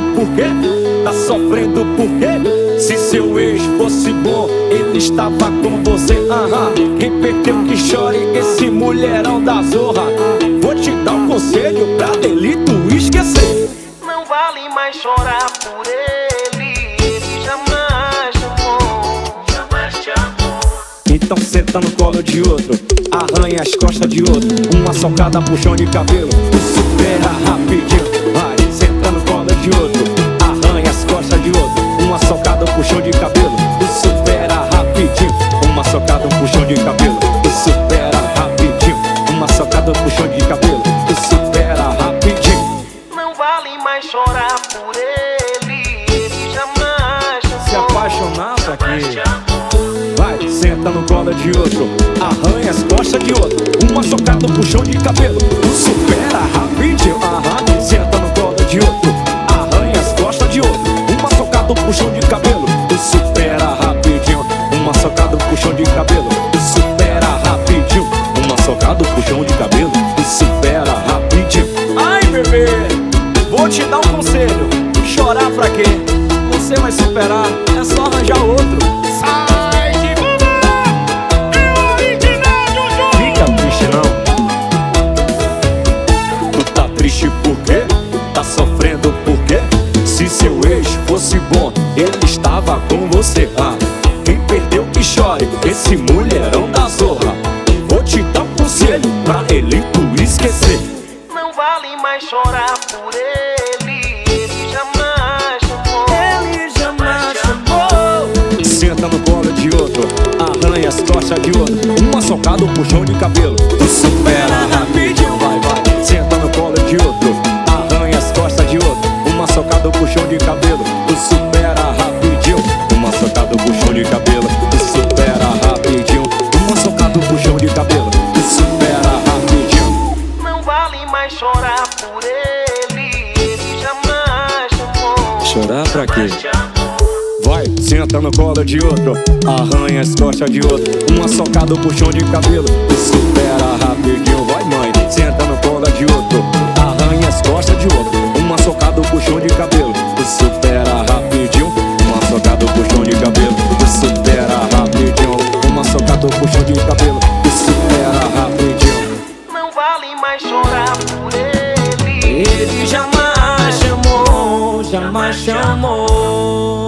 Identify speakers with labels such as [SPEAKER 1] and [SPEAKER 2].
[SPEAKER 1] por quê? Tá sofrendo por quê? Se seu ex fosse bom, ele estava com você. Aham, quem perdeu que chore, esse mulherão da zorra. Vou te dar um conselho pra delito esquecer.
[SPEAKER 2] Não vale mais chorar por ele, ele jamais te amou, jamais te amou.
[SPEAKER 1] Então senta no colo de outro, arranha as costas de outro. Uma socada, puxão de cabelo, supera rapidinho. De outro, arranha as costas de outro. Uma socada, puxão de cabelo, tu supera rapidinho. Uma socada, puxão de cabelo, tu supera rapidinho. Uma socada, puxão de cabelo, tu supera rapidinho.
[SPEAKER 2] Não vale mais chorar por ele, ele jamais
[SPEAKER 1] Se
[SPEAKER 2] amou.
[SPEAKER 1] Vai, senta no colo de outro, arranha as costas de outro. Uma socada, um puxão de cabelo, supera rapidinho. Aham, superar, é só arranjar outro.
[SPEAKER 3] Sai de bobeira, é original Juju.
[SPEAKER 1] Fica triste não Tu tá triste por quê? Tá sofrendo por quê? Se seu ex fosse bom, ele estava com você ah, Quem perdeu que chore, esse mulherão da zorra Vou te dar um conselho pra ele tu esquecer
[SPEAKER 2] Não vale mais chorar
[SPEAKER 1] arranha as costas de outro. Uma socada, um puxão de cabelo. Tu supera rapidinho, vai, vai. Senta no colo de outro, arranha as costas de outro. Uma socada, um puxão de cabelo. Tu supera rapidinho. Uma socada, um puxão de cabelo. Tu supera rapidinho. Uma socada, um puxão de cabelo. Tu supera rapidinho.
[SPEAKER 2] Não vale mais chorar por ele, ele jamais te amou,
[SPEAKER 1] Chorar pra quê? Vai, senta no colo de outro, arranha as costas de outro. Uma socada, um puxão de cabelo, tu supera rapidinho. Vai, mãe, senta no colo de outro, arranha as costas de outro. Uma socada, um puxão de cabelo, tu supera rapidinho. Uma socada, um puxão de cabelo, tu supera rapidinho. Uma socada, um puxão de cabelo, tu supera rapidinho.
[SPEAKER 2] Não vale mais chorar por ele.
[SPEAKER 1] Ele jamais chamou, jamais chamou.